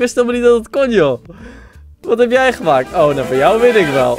wist helemaal niet dat het kon, joh. Wat heb jij gemaakt? Oh, nou, voor jou weet ik wel.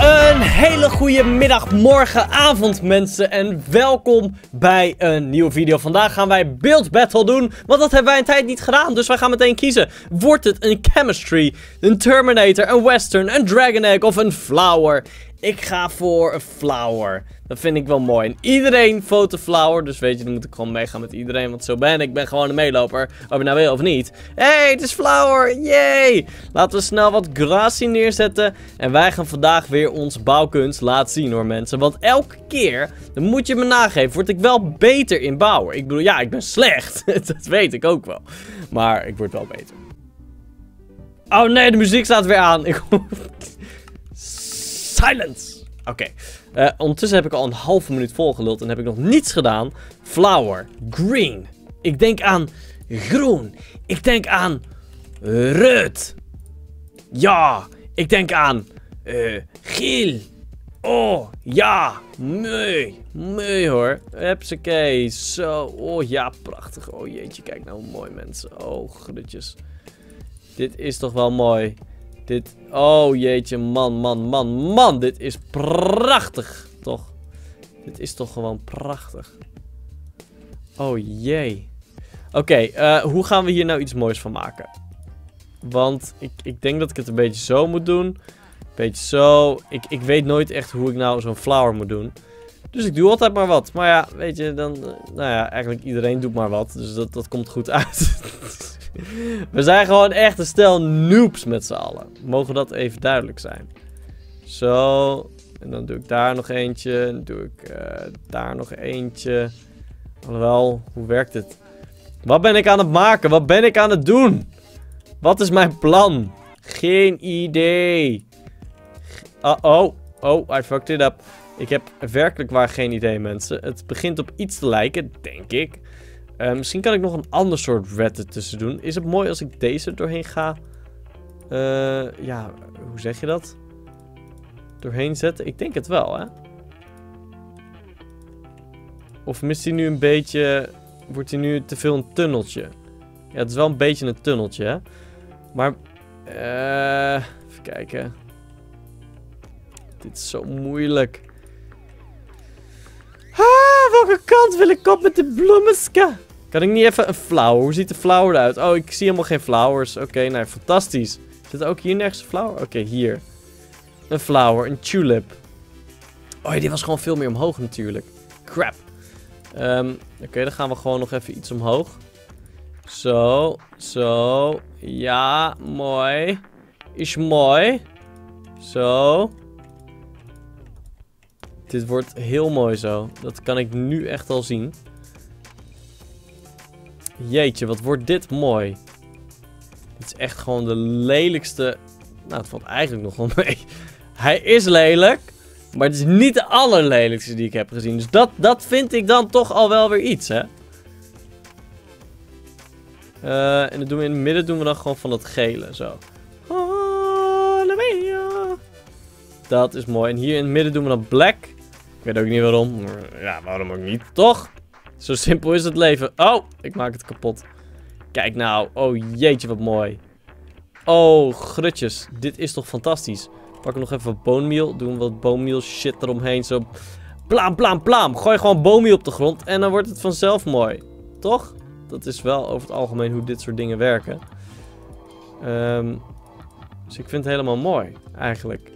Een hele goede middag, morgen, avond mensen en welkom bij een nieuwe video. Vandaag gaan wij Build Battle doen, want dat hebben wij een tijd niet gedaan. Dus wij gaan meteen kiezen. Wordt het een Chemistry, een Terminator, een Western, een Dragon Egg of een Flower? Ik ga voor een Flower. Dat vind ik wel mooi. En iedereen vote Flower, dus weet je, dan moet ik gewoon meegaan met iedereen. Want zo ben ik, ik ben gewoon een meeloper. Of je nou wil of niet. Hé, hey, het is Flower, yay! Laten we snel wat gracie neerzetten. En wij gaan vandaag weer ons bouwkunst laten zien hoor mensen. Want elke keer, dan moet je me nageven, word ik wel beter in bouwen. Ik bedoel, ja, ik ben slecht. dat weet ik ook wel. Maar ik word wel beter. Oh nee, de muziek staat weer aan. Ik... Silence! Oké. Uh, ondertussen heb ik al een halve minuut volgeluld en heb ik nog niets gedaan. Flower. Green. Ik denk aan groen. Ik denk aan rood. Ja. Ik denk aan uh, geel. Oh, ja. Mooi. Mooi hoor. Hupsakee. Zo. Oh ja, prachtig. Oh jeetje, kijk nou mooi mensen. Oh, grutjes. Dit is toch wel mooi. Dit, oh jeetje, man, man, man, man. Dit is prachtig, toch? Dit is toch gewoon prachtig. Oh jee. Oké, eh, hoe gaan we hier nou iets moois van maken? Want ik, ik denk dat ik het een beetje zo moet doen. Beetje zo. Ik, ik weet nooit echt hoe ik nou zo'n flower moet doen. Dus ik doe altijd maar wat. Maar ja, weet je, dan... Eh, nou ja, eigenlijk iedereen doet maar wat. Dus dat, dat komt goed uit. We zijn gewoon echt een stel noobs met z'n allen. Mogen dat even duidelijk zijn. Zo. En dan doe ik daar nog eentje. Dan doe ik uh, daar nog eentje. Alhoewel, hoe werkt het? Wat ben ik aan het maken? Wat ben ik aan het doen? Wat is mijn plan? Geen idee. Uh oh. Oh, I fucked it up. Ik heb werkelijk waar geen idee, mensen. Het begint op iets te lijken, denk ik. Uh, misschien kan ik nog een ander soort red tussen doen. Is het mooi als ik deze doorheen ga? Uh, ja, hoe zeg je dat? Doorheen zetten? Ik denk het wel, hè? Of mist hij nu een beetje... Wordt hij nu te veel een tunneltje? Ja, het is wel een beetje een tunneltje, hè? Maar... Uh, even kijken. Dit is zo moeilijk. Ah, welke kant wil ik op met de bloemenska? Kan ik niet even een flower? Hoe ziet de flower eruit? Oh, ik zie helemaal geen flowers. Oké, nou, fantastisch. Zit er ook hier nergens een flower? Oké, hier. Een flower, een tulip. Oh die was gewoon veel meer omhoog natuurlijk. Crap. Um, Oké, dan gaan we gewoon nog even iets omhoog. Zo, zo. Ja, mooi. Is mooi. Zo. Dit wordt heel mooi zo. Dat kan ik nu echt al zien. Jeetje, wat wordt dit mooi. Dit is echt gewoon de lelijkste... Nou, het valt eigenlijk nog wel mee. Hij is lelijk. Maar het is niet de allerlelijkste die ik heb gezien. Dus dat, dat vind ik dan toch al wel weer iets, hè. En dat doen we in het midden doen we dan gewoon van dat gele, zo. Dat is mooi. En hier in het midden doen we dan black. Ik weet ook niet waarom. Ja, waarom ook niet, toch? Zo simpel is het leven. Oh, ik maak het kapot. Kijk nou. Oh jeetje, wat mooi. Oh, grutjes. Dit is toch fantastisch. Pak nog even wat boonmeal. Doen wat boonmeal shit eromheen. Zo. Plaam, plaam, plaam. Gooi gewoon boonmeal op de grond. En dan wordt het vanzelf mooi. Toch? Dat is wel over het algemeen hoe dit soort dingen werken. Um, dus ik vind het helemaal mooi. Eigenlijk.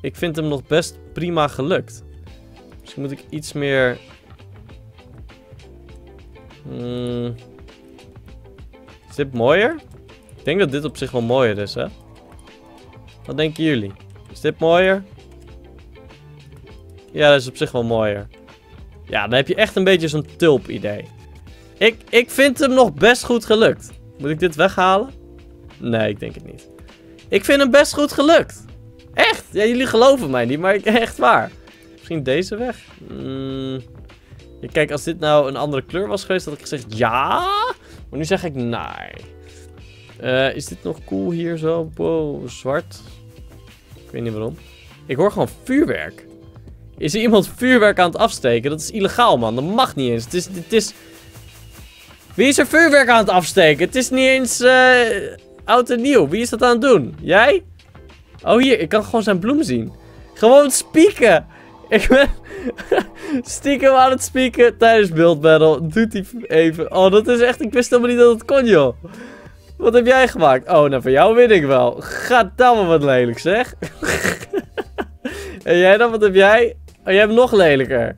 Ik vind hem nog best prima gelukt. Misschien moet ik iets meer Hmm. Is dit mooier? Ik denk dat dit op zich wel mooier is, hè? Wat denken jullie? Is dit mooier? Ja, dat is op zich wel mooier. Ja, dan heb je echt een beetje zo'n tulp idee. Ik, ik vind hem nog best goed gelukt. Moet ik dit weghalen? Nee, ik denk het niet. Ik vind hem best goed gelukt. Echt? Ja, jullie geloven mij niet, maar echt waar. Misschien deze weg? Hmm. Kijk, als dit nou een andere kleur was geweest, had ik gezegd ja. Maar nu zeg ik nee. Uh, is dit nog cool hier zo? Wow, zwart. Ik weet niet waarom. Ik hoor gewoon vuurwerk. Is er iemand vuurwerk aan het afsteken? Dat is illegaal, man. Dat mag niet eens. Het is... Het is... Wie is er vuurwerk aan het afsteken? Het is niet eens uh, oud en nieuw. Wie is dat aan het doen? Jij? Oh, hier. Ik kan gewoon zijn bloem zien. Gewoon spieken. Ik ben stiekem aan het spieken tijdens Build Battle. Doet hij even. Oh, dat is echt... Ik wist helemaal niet dat het kon, joh. Wat heb jij gemaakt? Oh, nou, van jou weet ik wel. Gaat dan maar wat lelijk, zeg. en jij dan? Wat heb jij? Oh, jij hebt nog lelijker.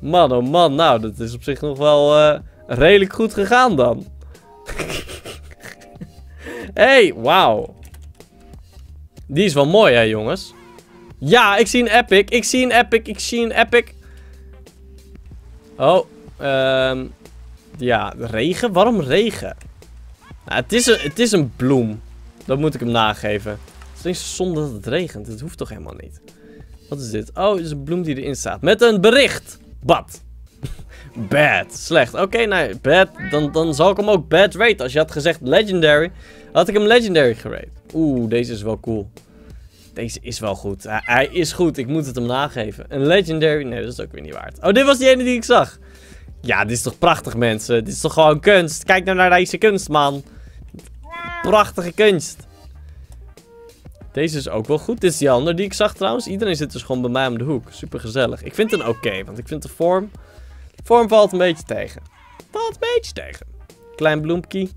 Man, oh man. Nou, dat is op zich nog wel uh, redelijk goed gegaan dan. hey, wauw. Die is wel mooi, hè, jongens. Ja, ik zie een epic. Ik zie een epic. Ik zie een epic. Oh, um, ja, regen? Waarom regen? Nou, het, is een, het is een bloem. Dat moet ik hem nageven. Het is zonde dat het regent. Het hoeft toch helemaal niet. Wat is dit? Oh, het is een bloem die erin staat. Met een bericht. Bad. bad. Slecht. Oké, nou, bad. Dan, dan zal ik hem ook bad raten. Als je had gezegd legendary, had ik hem legendary gerate. Oeh, deze is wel cool. Deze is wel goed. Hij, is goed. Ik moet het hem nageven. Een legendary? Nee, dat is ook weer niet waard. Oh, dit was die ene die ik zag. Ja, dit is toch prachtig, mensen. Dit is toch gewoon kunst. Kijk nou naar deze kunst, man. Prachtige kunst. Deze is ook wel goed. Dit is die andere die ik zag trouwens. Iedereen zit dus gewoon bij mij om de hoek. Super gezellig. Ik vind het oké, want ik vind de vorm... De vorm valt een beetje tegen. Valt een beetje tegen. Klein bloempje.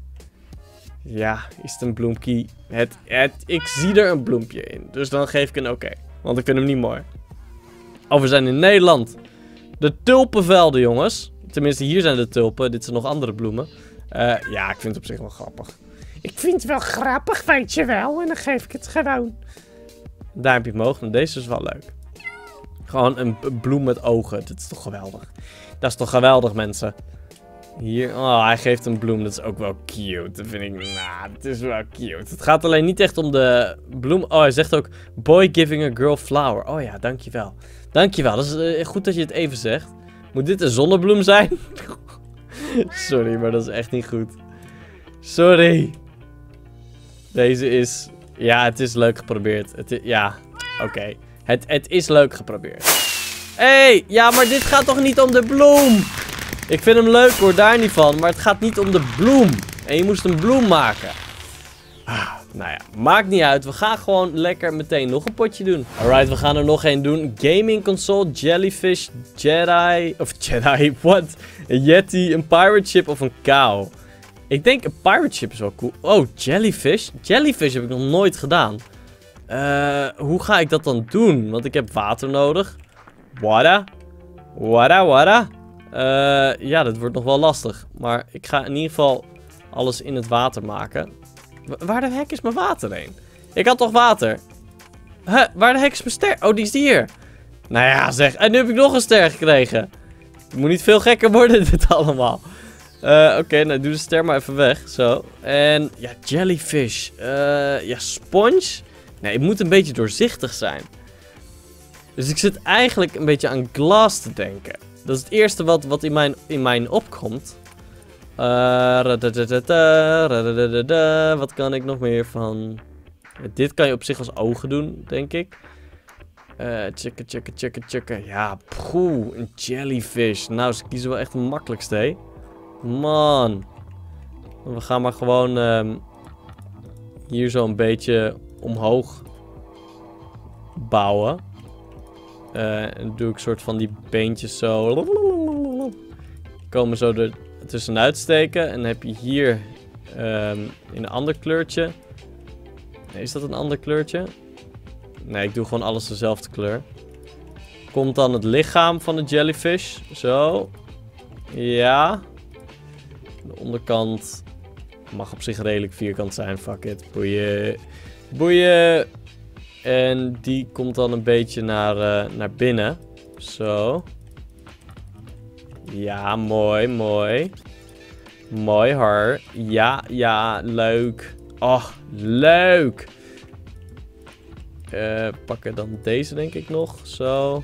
Ja, is het een bloempje? Het, het, ik zie er een bloempje in. Dus dan geef ik een oké. want ik vind hem niet mooi. Oh, we zijn in Nederland. De tulpenvelden, jongens. Tenminste, hier zijn de tulpen. Dit zijn nog andere bloemen. Uh, ja, ik vind het op zich wel grappig. Ik vind het wel grappig, weet je wel. En dan geef ik het gewoon. Duimpje omhoog. En deze is wel leuk. Gewoon een bloem met ogen. Dat is toch geweldig. Dat is toch geweldig, mensen. Hier, oh, hij geeft een bloem. Dat is ook wel cute. Dat vind ik, nou, het is wel cute. Het gaat alleen niet echt om de bloem. Oh, hij zegt ook, boy giving a girl flower. Oh ja, dankjewel. Dankjewel. Dat is uh, goed dat je het even zegt. Moet dit een zonnebloem zijn? Sorry, maar dat is echt niet goed. Sorry. Deze is... Ja, het is leuk geprobeerd. Het Ja, oké. Het, het is leuk geprobeerd. Hé, hey, ja, maar dit gaat toch niet om de bloem? Ik vind hem leuk hoor, daar niet van. Maar het gaat niet om de bloem. En je moest een bloem maken. Ah, nou ja, maakt niet uit. We gaan gewoon lekker meteen nog een potje doen. Alright, we gaan er nog één doen. Gaming console, jellyfish, Jedi... Of Jedi, what? Een Yeti, een pirate ship of een cow. Ik denk een pirate ship is wel cool. Oh, jellyfish. Jellyfish heb ik nog nooit gedaan. Uh, hoe ga ik dat dan doen? Want ik heb water nodig. Wada. Wada, wada. Uh, ja, dat wordt nog wel lastig. Maar ik ga in ieder geval alles in het water maken. waar de hek is mijn water heen? Ik had toch water? Huh, waar de hek is mijn ster? Oh, die is hier. Nou ja, zeg. En nu heb ik nog een ster gekregen. Het moet niet veel gekker worden dit allemaal. Uh, Oké, nou doe de ster maar even weg. Zo. En ja, jellyfish. Uh, ja, sponge. Nee, het moet een beetje doorzichtig zijn. Dus ik zit eigenlijk een beetje aan glas te denken. Dat is het eerste wat, wat in, mijn, in mijn opkomt. Uh, wat kan ik nog meer van? Dit kan je op zich als ogen doen, denk ik. Checken, checken, checken, checken. Ja, poeh, een jellyfish. Nou, ze kiezen wel echt het makkelijkste, hè? Man. We gaan maar gewoon um, hier zo een beetje omhoog bouwen. Uh, en doe ik soort van die beentjes zo. Komen zo er tussenuit steken. En dan heb je hier um, een ander kleurtje. Nee, is dat een ander kleurtje? Nee, ik doe gewoon alles dezelfde kleur. Komt dan het lichaam van de jellyfish. Zo. Ja. De onderkant mag op zich redelijk vierkant zijn. Fuck it. Boeien. Boeien. En die komt dan een beetje naar, uh, naar binnen. Zo. Ja, mooi, mooi. Mooi haar. Ja, ja, leuk. Oh, leuk. Uh, pakken dan deze denk ik nog. Zo.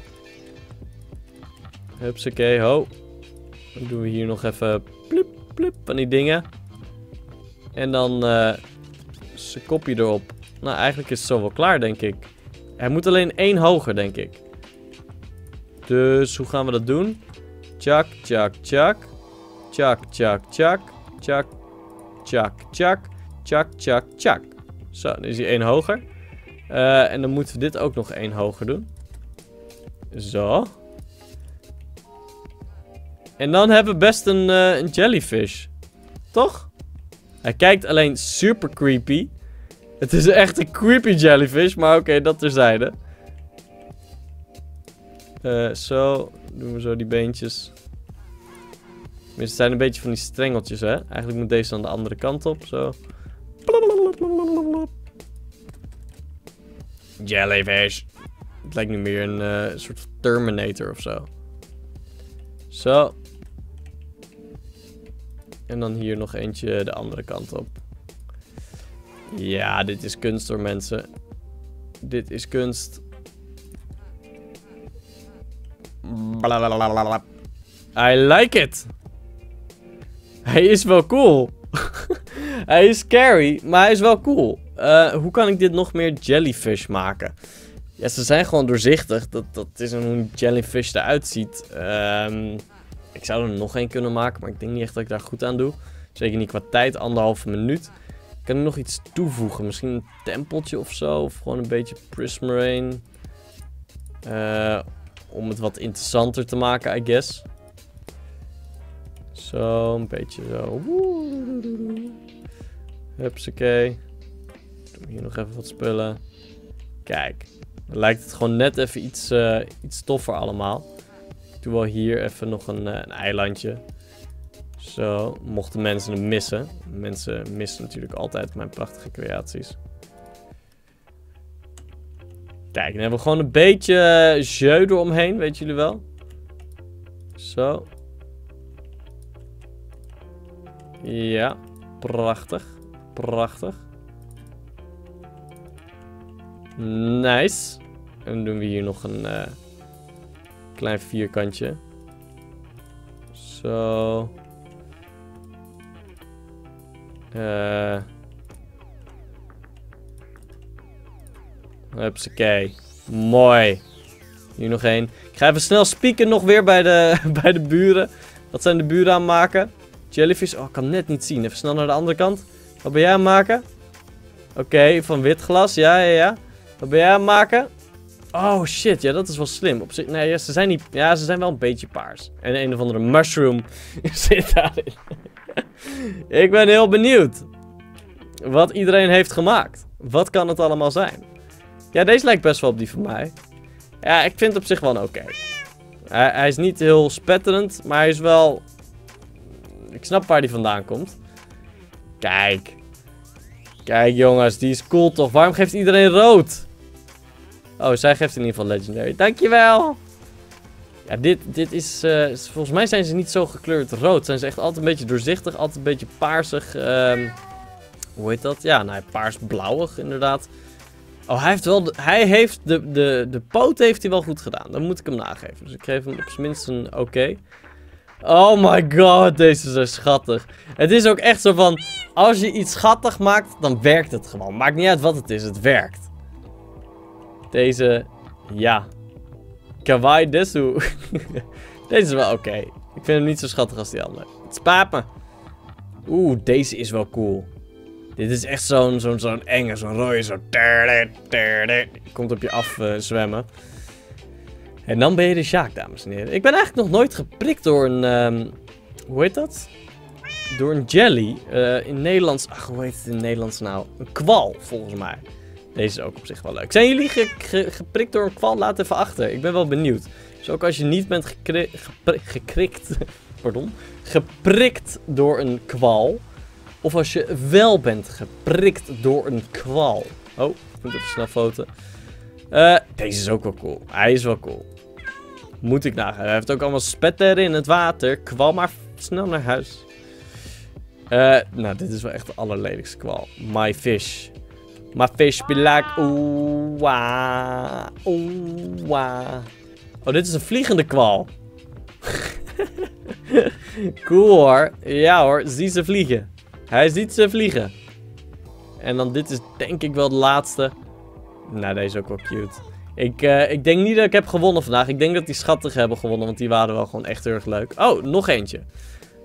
Hupsakee, ho. Dan doen we hier nog even plup, plup van die dingen. En dan uh, zijn kopje erop. Nou, eigenlijk is het zo wel klaar, denk ik. Hij moet alleen één hoger, denk ik. Dus hoe gaan we dat doen? Tjak, tjak, tjak. Tjak, tjak, tjak. Tjak, tjak, tjak. Tjak, tjak, tjak. Zo, dan is hij één hoger. Uh, en dan moeten we dit ook nog één hoger doen. Zo. En dan hebben we best een, uh, een jellyfish. Toch? Hij kijkt alleen super creepy. Het is echt een creepy jellyfish, maar oké, dat terzijde. Uh, zo, doen we zo die beentjes. Het zijn een beetje van die strengeltjes, hè. Eigenlijk moet deze aan de andere kant op, zo. Jellyfish. Het lijkt nu meer een uh, soort Terminator of zo. Zo. En dan hier nog eentje de andere kant op. Ja, dit is kunst hoor mensen. Dit is kunst. I like it. Hij is wel cool. hij is scary, maar hij is wel cool. Uh, hoe kan ik dit nog meer jellyfish maken? Ja, ze zijn gewoon doorzichtig. Dat, dat is hoe een jellyfish eruit ziet. Um, ik zou er nog één kunnen maken, maar ik denk niet echt dat ik daar goed aan doe. Zeker niet qua tijd, anderhalve minuut. Kan ik nog iets toevoegen? Misschien een tempeltje of zo? Of gewoon een beetje Prismarine? Uh, om het wat interessanter te maken, I guess. Zo, een beetje zo. Hupsakee. Doe hier nog even wat spullen. Kijk, lijkt het gewoon net even iets, uh, iets toffer allemaal. Ik doe wel hier even nog een, uh, een eilandje. Zo, mochten mensen hem missen. Mensen missen natuurlijk altijd mijn prachtige creaties. Kijk, dan hebben we gewoon een beetje uh, jeu eromheen, weten jullie wel. Zo. Ja, prachtig. Prachtig. Nice. En dan doen we hier nog een uh, klein vierkantje. Zo. Uh. Hupsakee. Mooi. Hier nog één. Ik ga even snel spieken nog weer bij de, bij de buren. Wat zijn de buren aan maken? Jellyfish. Oh, ik kan net niet zien. Even snel naar de andere kant. Wat ben jij aan maken? Oké, van wit glas. Ja, ja, ja. Wat ben jij aan maken? Oh shit, ja, dat is wel slim. Nee, ze zijn niet. Ja, ze zijn wel een beetje paars. En een of andere mushroom zit daarin. ik ben heel benieuwd. Wat iedereen heeft gemaakt. Wat kan het allemaal zijn? Ja, deze lijkt best wel op die van mij. Ja, ik vind het op zich wel oké. Hij, hij, is niet heel spetterend, maar hij is wel... Ik snap waar hij vandaan komt. Kijk. Kijk jongens, die is cool toch? Waarom geeft iedereen rood? Oh, zij geeft in ieder geval Legendary. Dankjewel! Ja, dit, dit is... Uh, volgens mij zijn ze niet zo gekleurd rood. Zijn ze echt altijd een beetje doorzichtig. Altijd een beetje paarsig. Um, hoe heet dat? Ja, nou, paars-blauwig inderdaad. Oh, hij heeft wel... De, hij heeft de, de, de poot heeft hij wel goed gedaan. Dan moet ik hem nageven. Dus ik geef hem op zijn minst een oké. Oh my god, deze is zo schattig. Het is ook echt zo van... Als je iets schattig maakt, dan werkt het gewoon. Maakt niet uit wat het is, het werkt. Deze, ja. Kawaii Desu. deze is wel oké. Ik vind hem niet zo schattig als die andere. Het spaat me. Oeh, deze is wel cool. Dit is echt zo'n zo'n zo'n enge, zo'n rode, zo... Komt op je af uh, zwemmen. En dan ben je de Sjaak, dames en heren. Ik ben eigenlijk nog nooit geprikt door een... Um, hoe heet dat? Door een jelly. Uh, in Nederlands... Ach, hoe heet het in Nederlands nou? Een kwal, volgens mij. Deze is ook op zich wel leuk. Zijn jullie geprikt door een kwal? Laat even achter. Ik ben wel benieuwd. Dus ook als je niet bent gekrikt... Pardon. Geprikt door een kwal. Of als je wel bent geprikt door een kwal. Oh, ik moet even snel foto. Uh, deze is ook wel cool. Hij is wel cool. Moet ik nagaan. Hij heeft ook allemaal spetter in het water. Kwal maar snel naar huis. Uh, nou, dit is wel echt de allerlelijkste kwal. My fish. My fish be like... Oeh, oeh, Oh, dit is een vliegende kwal. cool hoor. Ja hoor, zie ze vliegen. Hij ziet ze vliegen. En dan dit is denk ik wel de laatste. Nou, deze is ook wel cute. Ik, uh, ik denk niet dat ik heb gewonnen vandaag. Ik denk dat die schattigen hebben gewonnen, want die waren wel gewoon echt heel erg leuk. Oh, nog eentje.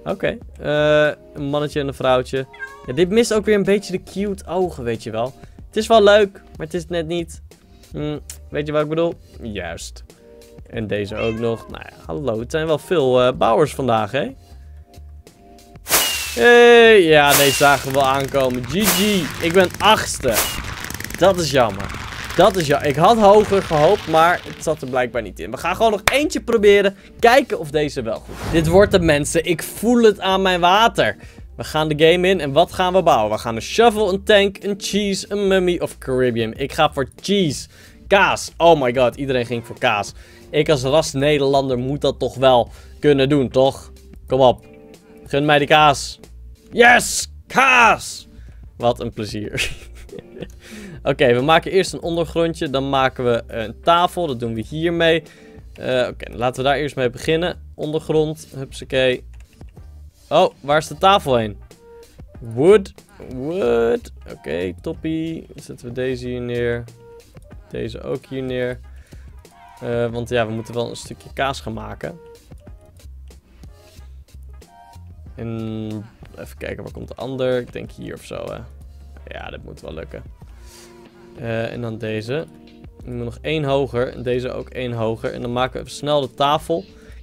Oké. Uh, een mannetje en een vrouwtje. Dit mist ook weer een beetje de cute ogen, weet je wel. Het is wel leuk, maar het is net niet. Hm, weet je wat ik bedoel? Juist. En deze ook nog. Nou ja, hallo. Het zijn wel veel uh, bouwers vandaag, hè? Hey, ja, deze zagen we wel aankomen. GG. Ik ben achtste. Dat is jammer. Dat is ja. Ik had hoger gehoopt, maar het zat er blijkbaar niet in. We gaan gewoon nog eentje proberen. Kijken of deze wel goed is. Dit wordt het mensen. Ik voel het aan mijn water. We gaan de game in en wat gaan we bouwen? We gaan een shovel, een tank, een cheese, een mummy of Caribbean. Ik ga voor cheese. Kaas. Oh my god, iedereen ging voor kaas. Ik als ras Nederlander moet dat toch wel kunnen doen, toch? Kom op. Gun mij die kaas. Yes! Kaas! Wat een plezier. Oké, we maken eerst een ondergrondje. Dan maken we een tafel. Dat doen we hiermee. Uh, Oké, laten we daar eerst mee beginnen. Ondergrond. Hupsakee. Oh, waar is de tafel heen? Wood. Wood. Oké, toppie. Dan zetten we deze hier neer. Deze ook hier neer. Uh, want ja, we moeten wel een stukje kaas gaan maken. En even kijken, waar komt de ander? Ik denk hier of zo, hè. Ja, dat moet wel lukken. Uh, en dan deze. Nu nog één hoger. En deze ook één hoger. En dan maken we even snel de tafel.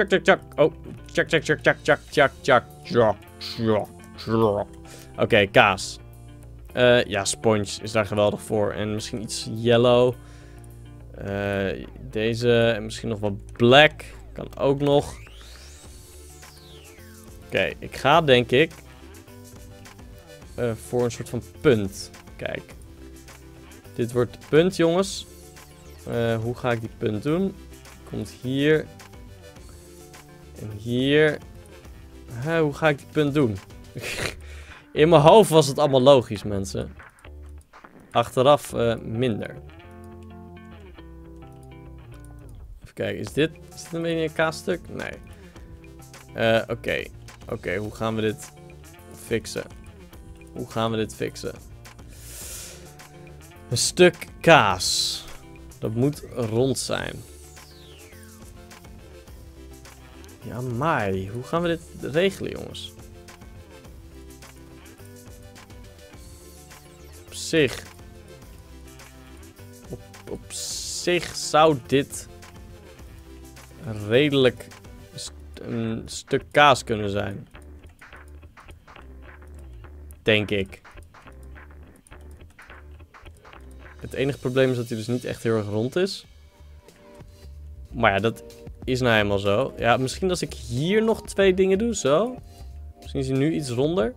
Chak, chak, chak. Oh, chak, chak, chak, chak, chak, chak, chak, chak, chak, chak. Oké, kaas. Uh, ja, sponge is daar geweldig voor. En misschien iets yellow. Uh, deze en misschien nog wat black. Kan ook nog. Oké, ik ga denk ik uh, voor een soort van punt. Kijk. Dit wordt de punt, jongens. Hoe ga ik die punt doen? Komt hier. En hier. Hoe ga ik die punt doen? In mijn hoofd was het allemaal logisch, mensen. Achteraf uh, minder. Even kijken, is dit, is dit een beetje een kaasstuk? Nee. Oké, okay. oké, okay, hoe gaan we dit fixen? Hoe gaan we dit fixen? Een stuk kaas. Dat moet rond zijn. Ja, maar hoe gaan we dit regelen, jongens? Op zich. Op, op zich zou dit redelijk een stuk kaas kunnen zijn. Denk ik. Het enige probleem is dat hij dus niet echt heel erg rond is. Maar ja, dat is nou helemaal zo. Ja, misschien als ik hier nog twee dingen doe, zo. Misschien is hij nu iets ronder.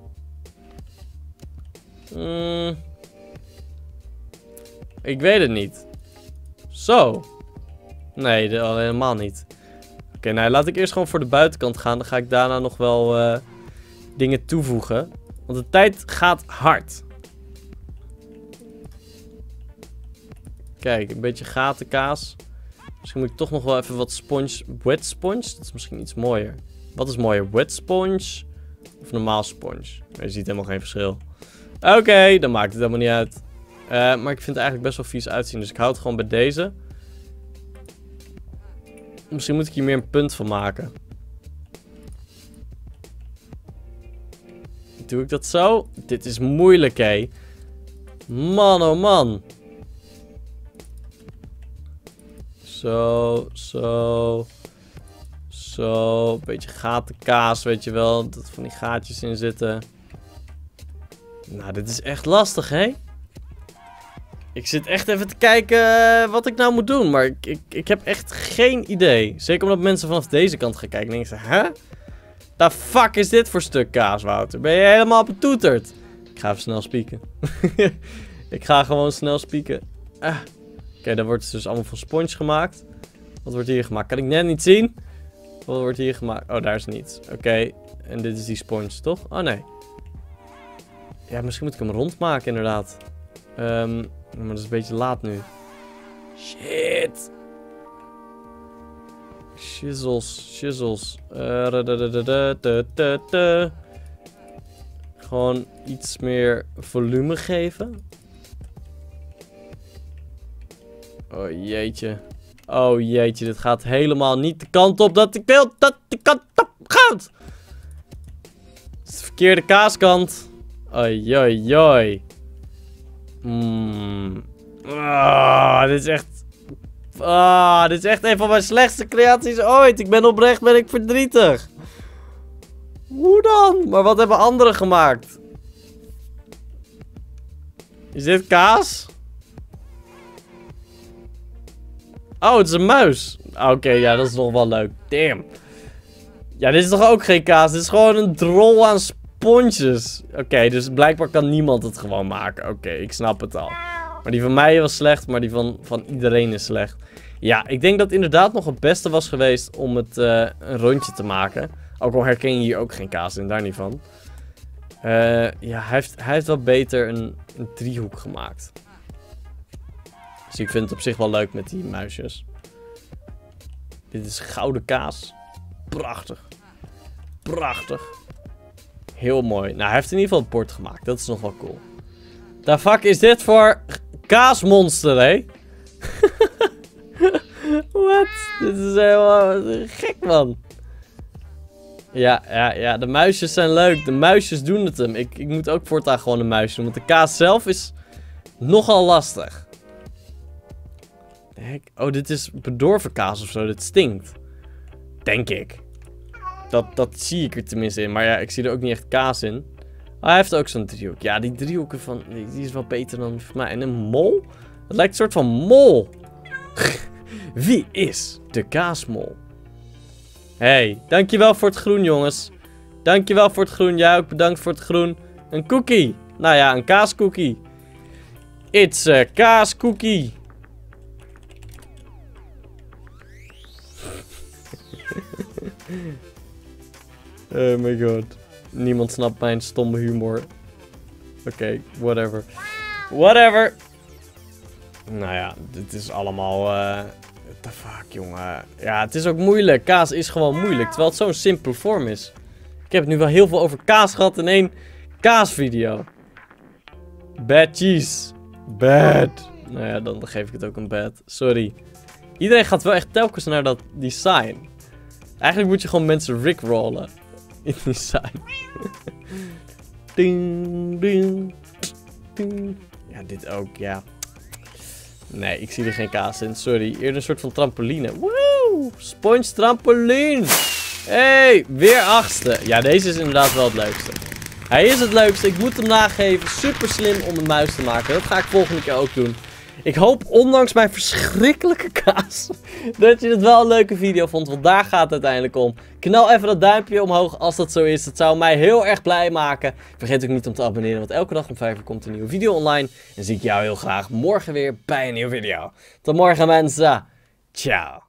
Mm. Ik weet het niet. Zo. Nee, helemaal niet. Oké, nou laat ik eerst gewoon voor de buitenkant gaan. Dan ga ik daarna nog wel uh, dingen toevoegen. Want de tijd gaat hard. Kijk, een beetje gatenkaas. Misschien moet ik toch nog wel even wat sponge... Wet sponge? Dat is misschien iets mooier. Wat is mooier? Wet sponge of normaal sponge? Je ziet helemaal geen verschil. Oké, dan maakt het helemaal niet uit. Uh, maar ik vind het eigenlijk best wel vies uitzien. Dus ik hou het gewoon bij deze. Misschien moet ik hier meer een punt van maken. Doe ik dat zo? Dit is moeilijk, hé. Man, oh man. Zo, zo. Zo. Een beetje gatenkaas, weet je wel. Dat van die gaatjes in zitten. Nou, dit is echt lastig, hè? Ik zit echt even te kijken eh, wat ik nou moet doen. Maar ik, ik, ik heb echt geen idee. Zeker omdat mensen vanaf deze kant gaan kijken. En denken ze, hè? The fuck is dit voor stuk kaas, Wouter? Ben je helemaal betoeterd? Ik ga even snel spieken. ik ga gewoon snel spieken. Ah. Oké, dat wordt dus allemaal van sponge gemaakt. Wat wordt hier gemaakt? Kan ik net niet zien. Wat wordt hier gemaakt? Oh, daar is niets. Oké, en dit is die sponge, toch? Oh, nee. Ja, misschien moet ik hem rondmaken, inderdaad. Ehm, maar dat is een beetje laat nu. Shit. Shizzles, shizzles. Uh, Gewoon iets meer volume geven. Oh jeetje. Oh jeetje, dit gaat helemaal niet de kant op dat ik wil dat de kant op gaat. Het is de verkeerde kaaskant. Oi, oi, oi. Mm. Ah, dit is echt... Ah, dit is echt een van mijn slechtste creaties ooit. Ik ben oprecht ben ik verdrietig. Hoe dan? Maar wat hebben anderen gemaakt? Is dit kaas? Oh, het is een muis. Oké, ja, dat is nog wel leuk. Damn. Ja, dit is toch ook geen kaas? Dit is gewoon een drol aan sponsjes. Oké, dus blijkbaar kan niemand het gewoon maken. Oké, ik snap het al. Maar die van mij was slecht, maar die van, van iedereen is slecht. Ja, ik denk dat het inderdaad nog het beste was geweest om het uh, een rondje te maken. Ook al herken je hier ook geen kaas in, daar niet van. Uh, ja, hij heeft, hij heeft wel beter een, een driehoek gemaakt. Dus ik vind het op zich wel leuk met die muisjes. Dit is gouden kaas. Prachtig. Prachtig. Heel mooi. Nou, hij heeft in ieder geval het bord gemaakt. Dat is nog wel cool. De fuck is dit voor kaasmonster, hé? Wat? Dit is helemaal gek, man. Ja, ja, ja. De muisjes zijn leuk. De muisjes doen het hem. Ik, ik moet ook voortaan gewoon een muisje doen. Want de kaas zelf is nogal lastig. Oh, dit is bedorven kaas of zo. Dit stinkt. Denk ik. Dat, dat zie ik er tenminste in. Maar ja, ik zie er ook niet echt kaas in. Oh, hij heeft ook zo'n driehoek. Ja, die driehoeken van... Die, is wel beter dan voor mij. En een mol? Het lijkt een soort van mol. Wie is de kaasmol? Hey, dankjewel voor het groen, jongens. Dankjewel voor het groen. Jij ook bedankt voor het groen. Een cookie. Nou ja, een kaascookie. It's a kaascookie. oh my god. Niemand snapt mijn stomme humor. Oké, whatever. Whatever. Nou ja, dit is allemaal... Uh, what the fuck, jongen. Ja, het is ook moeilijk. Kaas is gewoon moeilijk. Terwijl het zo'n simpele vorm is. Ik heb het nu wel heel veel over kaas gehad in één kaasvideo. Bad cheese. Bad. Nou ja, dan geef ik het ook een bad. Sorry. Iedereen gaat wel echt telkens naar dat design. Eigenlijk moet je gewoon mensen rickrollen. In design. ding, ding, ding. Ja, dit ook, ja. Nee, ik zie er geen kaas in. Sorry. Eerder een soort van trampoline. Woe! Sponge trampoline. hey, weer achtste. Ja, deze is inderdaad wel het leukste. Hij is het leukste. Ik moet hem nageven. Super slim om een muis te maken. Dat ga ik volgende keer ook doen. Ik hoop, ondanks mijn verschrikkelijke kaas, dat je het wel een leuke video vond. Want daar gaat het uiteindelijk om. Knal even dat duimpje omhoog als dat zo is. Dat zou mij heel erg blij maken. Vergeet ook niet om te abonneren, want elke dag om 5 uur komt een nieuwe video online. En zie ik jou heel graag morgen weer bij een nieuwe video. Tot morgen mensen. Ciao.